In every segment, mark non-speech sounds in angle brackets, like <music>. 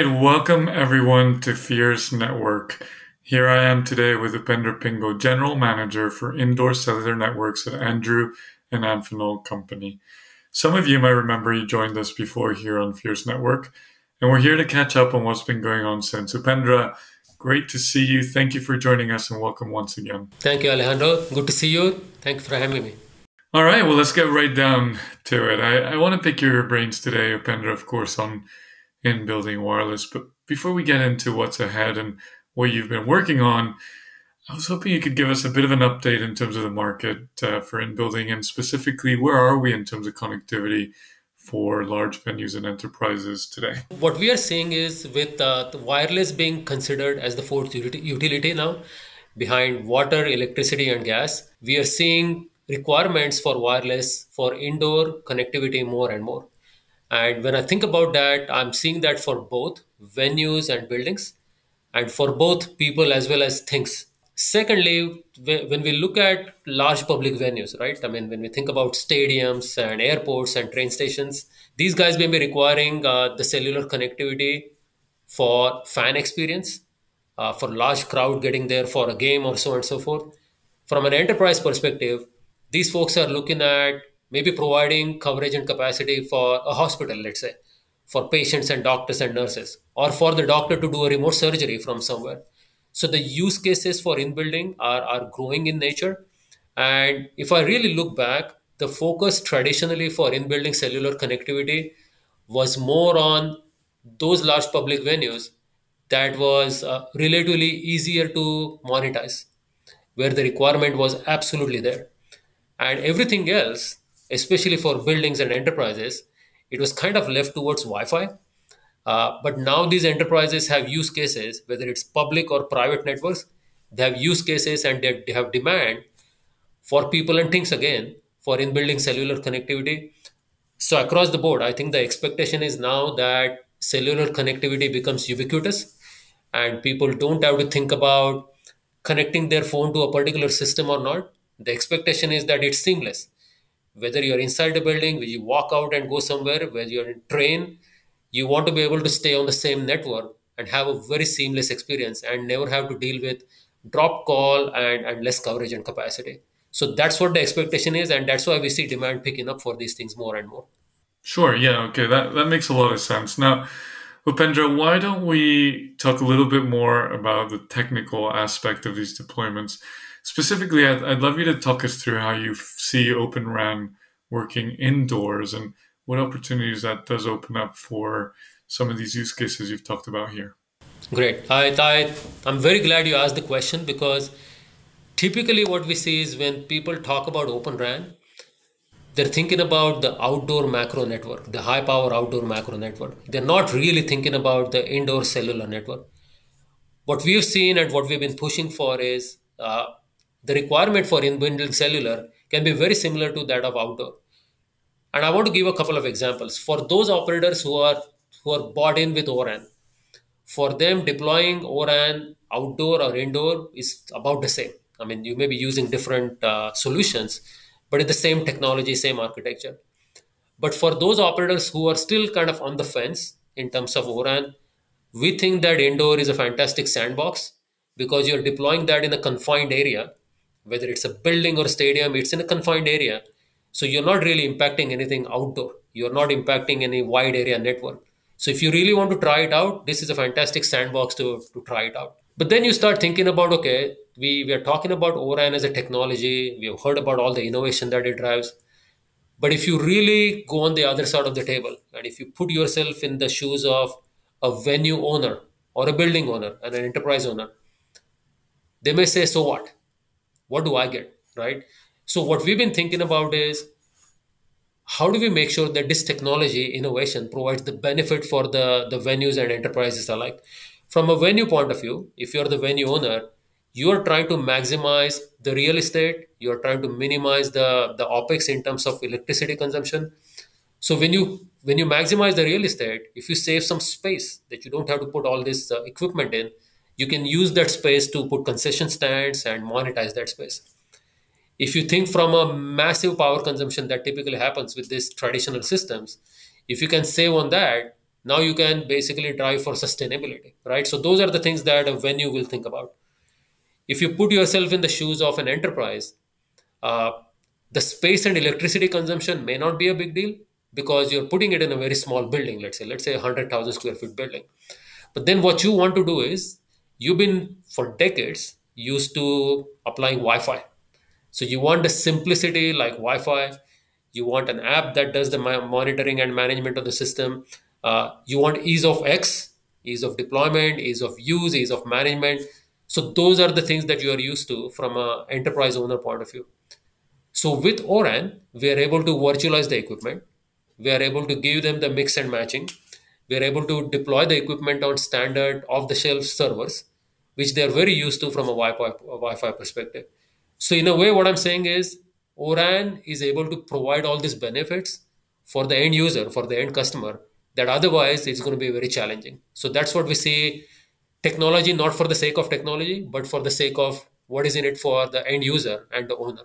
Right, welcome everyone to Fierce Network. Here I am today with Upendra Pingle, General Manager for Indoor Cellular Networks at Andrew and Amphenol Company. Some of you might remember you joined us before here on Fierce Network, and we're here to catch up on what's been going on since. Upendra, great to see you. Thank you for joining us and welcome once again. Thank you, Alejandro. Good to see you. Thank you for having me. All right, well, let's get right down to it. I, I want to pick your brains today, Upendra, of course, on in building wireless. But before we get into what's ahead and what you've been working on, I was hoping you could give us a bit of an update in terms of the market uh, for in building and specifically where are we in terms of connectivity for large venues and enterprises today? What we are seeing is with uh, wireless being considered as the fourth utility now behind water, electricity, and gas, we are seeing requirements for wireless for indoor connectivity more and more. And when I think about that, I'm seeing that for both venues and buildings, and for both people as well as things. Secondly, when we look at large public venues, right? I mean, when we think about stadiums and airports and train stations, these guys may be requiring uh, the cellular connectivity for fan experience, uh, for large crowd getting there for a game or so and so forth. From an enterprise perspective, these folks are looking at maybe providing coverage and capacity for a hospital, let's say, for patients and doctors and nurses, or for the doctor to do a remote surgery from somewhere. So the use cases for in building are, are growing in nature. And if I really look back, the focus traditionally for in building cellular connectivity was more on those large public venues that was uh, relatively easier to monetize, where the requirement was absolutely there. And everything else especially for buildings and enterprises, it was kind of left towards Wi Fi. Uh, but now these enterprises have use cases, whether it's public or private networks, they have use cases and they, they have demand for people and things again for in building cellular connectivity. So, across the board, I think the expectation is now that cellular connectivity becomes ubiquitous and people don't have to think about connecting their phone to a particular system or not. The expectation is that it's seamless whether you're inside a building, whether you walk out and go somewhere, whether you're in train, you want to be able to stay on the same network and have a very seamless experience and never have to deal with drop call and, and less coverage and capacity. So that's what the expectation is, and that's why we see demand picking up for these things more and more. Sure, yeah, okay, that, that makes a lot of sense. Now, Upendra, why don't we talk a little bit more about the technical aspect of these deployments? Specifically, I'd, I'd love you to talk us through how you see Open RAN working indoors and what opportunities that does open up for some of these use cases you've talked about here. Great. I, I, I'm very glad you asked the question because typically what we see is when people talk about Open RAN, they're thinking about the outdoor macro network, the high power outdoor macro network. They're not really thinking about the indoor cellular network. What we've seen and what we've been pushing for is uh, the requirement for in-building cellular can be very similar to that of outdoor. And I want to give a couple of examples. For those operators who are who are bought in with ORAN, for them deploying ORAN outdoor or indoor is about the same. I mean, you may be using different uh, solutions, but it's the same technology, same architecture. But for those operators who are still kind of on the fence in terms of ORAN, we think that indoor is a fantastic sandbox because you're deploying that in a confined area whether it's a building or a stadium, it's in a confined area. So you're not really impacting anything outdoor. You're not impacting any wide area network. So if you really want to try it out, this is a fantastic sandbox to, to try it out. But then you start thinking about okay, we, we are talking about ORAN as a technology. We have heard about all the innovation that it drives. But if you really go on the other side of the table and if you put yourself in the shoes of a venue owner or a building owner and an enterprise owner, they may say, so what? What do i get right? So what we've been thinking about is how do we make sure that this technology innovation provides the benefit for the the venues and enterprises alike? From a venue point of view if you're the venue owner you're trying to maximize the real estate you're trying to minimize the the opex in terms of electricity consumption. So when you when you maximize the real estate if you save some space that you don't have to put all this uh, equipment in you can use that space to put concession stands and monetize that space. If you think from a massive power consumption that typically happens with these traditional systems, if you can save on that, now you can basically drive for sustainability, right? So those are the things that a venue will think about. If you put yourself in the shoes of an enterprise, uh, the space and electricity consumption may not be a big deal because you're putting it in a very small building. Let's say, let's say, a hundred thousand square foot building. But then what you want to do is you've been for decades used to applying Wi-Fi. So you want the simplicity like Wi-Fi. You want an app that does the monitoring and management of the system. Uh, you want ease of X, ease of deployment, ease of use, ease of management. So those are the things that you are used to from an enterprise owner point of view. So with ORAN, we are able to virtualize the equipment. We are able to give them the mix and matching. We are able to deploy the equipment on standard off-the-shelf servers, which they are very used to from a Wi-Fi, a Wi-Fi perspective. So in a way, what I'm saying is ORAN is able to provide all these benefits for the end user, for the end customer, that otherwise it's going to be very challenging. So that's what we see technology not for the sake of technology, but for the sake of what is in it for the end user and the owner.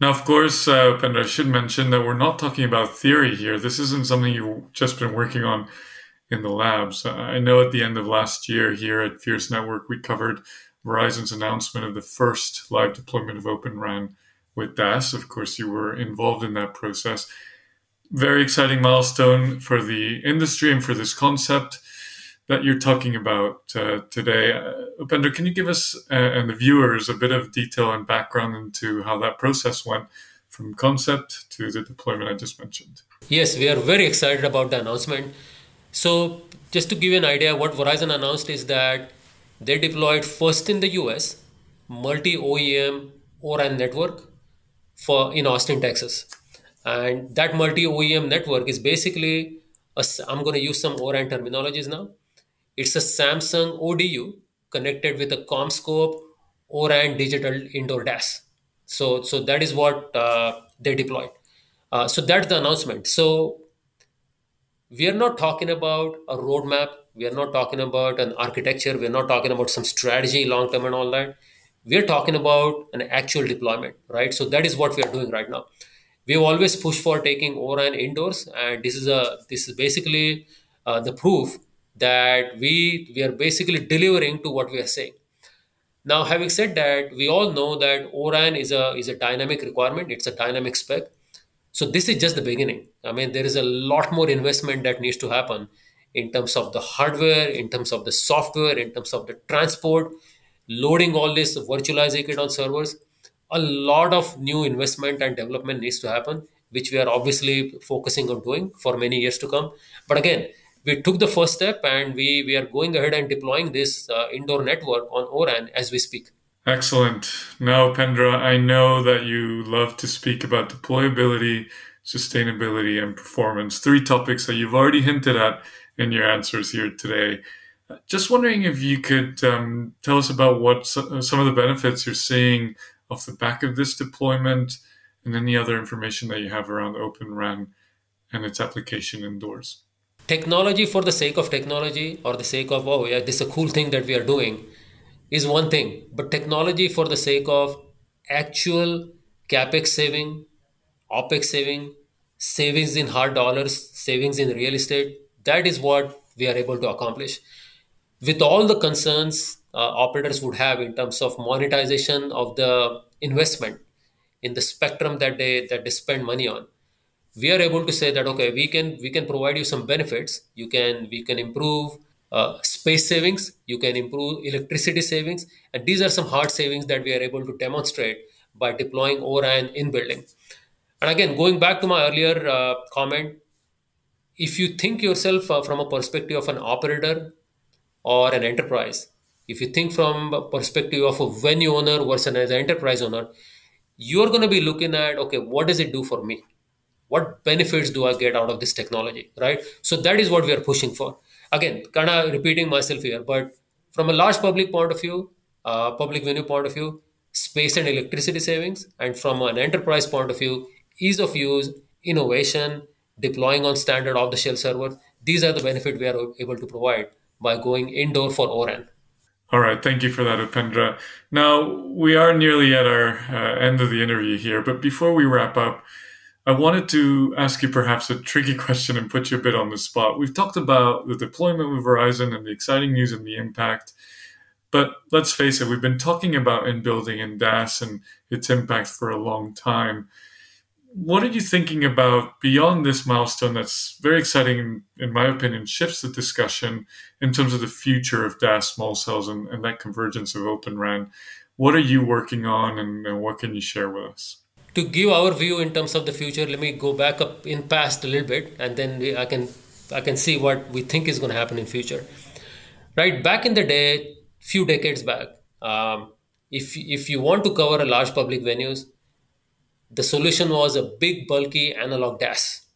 Now, of course, uh, I should mention that we're not talking about theory here. This isn't something you've just been working on in the labs. I know at the end of last year here at Fierce Network, we covered Verizon's announcement of the first live deployment of Open RAN with DAS. Of course, you were involved in that process very exciting milestone for the industry and for this concept that you're talking about uh, today. Uh, can you give us uh, and the viewers a bit of detail and background into how that process went from concept to the deployment I just mentioned? Yes, we are very excited about the announcement. So, just to give you an idea, what Verizon announced is that they deployed first in the US multi OEM ORAN network for in Austin, Texas and that multi OEM network is basically, i am going to use some ORAN terminologies now. It's a Samsung ODU connected with a CommScope ORAN digital indoor DAS. So, so that is what uh, they deployed. Uh, so that's the announcement. So we are not talking about a roadmap. We are not talking about an architecture. We are not talking about some strategy long term and all that. We are talking about an actual deployment, right? So that is what we are doing right now we've always pushed for taking ORAN indoors, and this is a this is basically uh, the proof that we we are basically delivering to what we are saying. Now, having said that, we all know that ORAN is a is a dynamic requirement. It's a dynamic spec. So this is just the beginning. I mean, there is a lot more investment that needs to happen in terms of the hardware, in terms of the software, in terms of the transport, loading all this, virtualizing it on servers a lot of new investment and development needs to happen, which we are obviously focusing on doing for many years to come. But again, we took the first step and we, we are going ahead and deploying this uh, indoor network on ORAN as we speak. Excellent. Now, Pendra, I know that you love to speak about deployability, sustainability, and performance, three topics that you've already hinted at in your answers here today. Just wondering if you could um, tell us about what some of the benefits you're seeing off the back of this deployment and any other information that you have around Open RAN and its application indoors. Technology for the sake of technology or the sake of, oh, yeah, this is a cool thing that we are doing is one thing. But technology for the sake of actual capex saving, opex saving, savings in hard dollars, savings in real estate, that is what we are able to accomplish. With all the concerns uh, operators would have in terms of monetization of the investment in the spectrum that they that they spend money on we are able to say that okay we can we can provide you some benefits you can we can improve uh, space savings you can improve electricity savings and these are some hard savings that we are able to demonstrate by deploying ORAN in building. And again going back to my earlier uh, comment if you think yourself uh, from a perspective of an operator or an enterprise if you think from a perspective of a venue owner versus an enterprise owner you're going to be looking at okay what does it do for me? What benefits do i get out of this technology right? So that is what we are pushing for again kind of repeating myself here but from a large public point of view uh, public venue point of view space and electricity savings and from an enterprise point of view ease of use innovation deploying on standard off the shelf server these are the benefit we are able to provide by going indoor for oran all right, thank you for that, Upendra. Now, we are nearly at our uh, end of the interview here, but before we wrap up, I wanted to ask you perhaps a tricky <laughs> question and put you a bit on the spot. We've talked about the deployment with Verizon and the exciting news and the impact. But let's face it, we've been talking about in building and DAS and its impact for a long time. What are you thinking about beyond this milestone that's very exciting, in my opinion, shifts the discussion in terms of the future of DAS small cells and, and that convergence of Open RAN? What are you working on and, and what can you share with us? To give our view in terms of the future, let me go back up in past a little bit, and then we, I can I can see what we think is going to happen in future. Right back in the day, few decades back, um, if if you want to cover a large public venues, the solution was a big bulky analog DAS.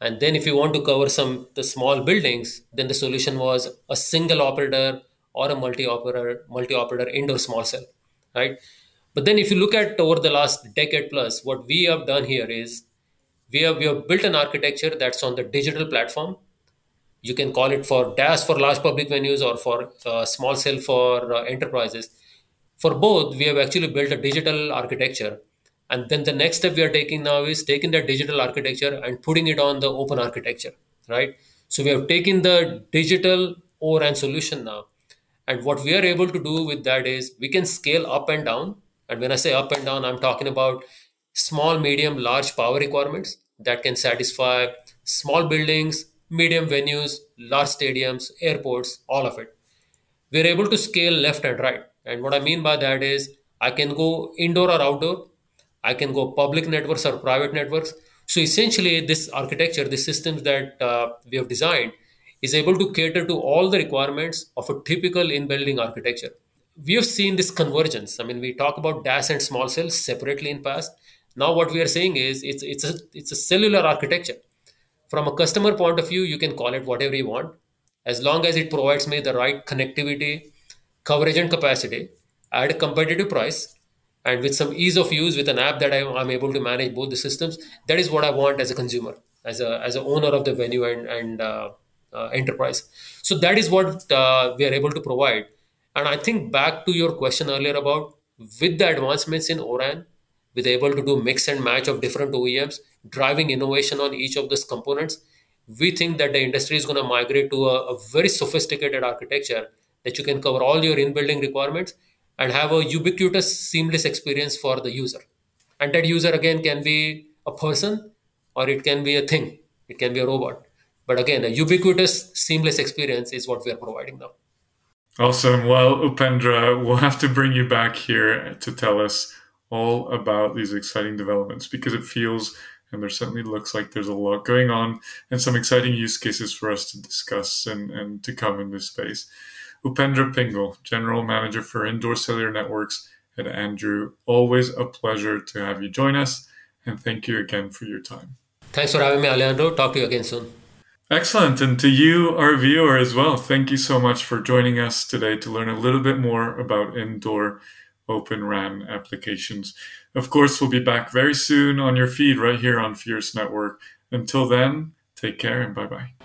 And then if you want to cover some the small buildings, then the solution was a single operator or a multi-operator multi-operator indoor small cell, right? But then if you look at over the last decade plus, what we have done here is we have, we have built an architecture that's on the digital platform. You can call it for DAS for large public venues or for uh, small cell for uh, enterprises. For both, we have actually built a digital architecture. And then the next step we are taking now is taking that digital architecture and putting it on the open architecture, right? So we have taken the digital ORAN solution now. And what we are able to do with that is we can scale up and down and when I say up and down, I'm talking about small, medium, large power requirements that can satisfy small buildings, medium venues, large stadiums, airports, all of it. We're able to scale left and right. And what I mean by that is I can go indoor or outdoor. I can go public networks or private networks. So essentially, this architecture, the systems that uh, we have designed, is able to cater to all the requirements of a typical in-building architecture we have seen this convergence. I mean, we talk about DAS and small cells separately in past. Now, what we are saying is it's it's a it's a cellular architecture. From a customer point of view, you can call it whatever you want, as long as it provides me the right connectivity, coverage, and capacity at a competitive price, and with some ease of use with an app that I, am able to manage both the systems. That is what I want as a consumer, as a as a owner of the venue and and uh, uh, enterprise. So that is what uh, we are able to provide and I think back to your question earlier about with the advancements in ORAN, with able to do mix and match of different OEMs, driving innovation on each of these components, we think that the industry is going to migrate to a, a very sophisticated architecture that you can cover all your in-building requirements and have a ubiquitous, seamless experience for the user. And that user again can be a person or it can be a thing. It can be a robot. But again, a ubiquitous, seamless experience is what we are providing now. Awesome. Well, Upendra, we'll have to bring you back here to tell us all about these exciting developments because it feels and there certainly looks like there's a lot going on and some exciting use cases for us to discuss and, and to come in this space. Upendra Pingle, General Manager for Indoor Cellular Networks at Andrew. Always a pleasure to have you join us and thank you again for your time. Thanks for having me, Alejandro. Talk to you again soon. Excellent. And to you, our viewer, as well, thank you so much for joining us today to learn a little bit more about indoor Open RAN applications. Of course, we'll be back very soon on your feed right here on Fierce Network. Until then, take care and bye bye.